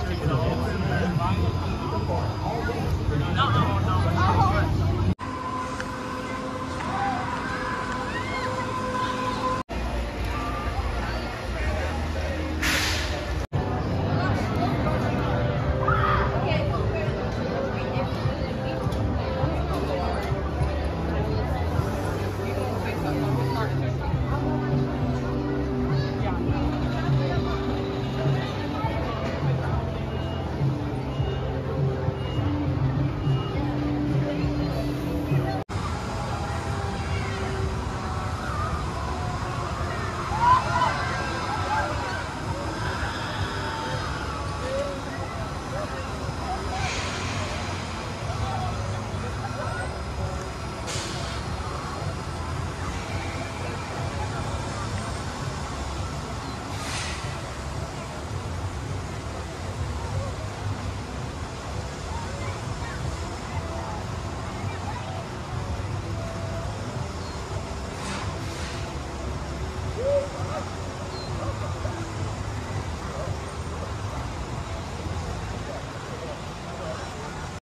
factory.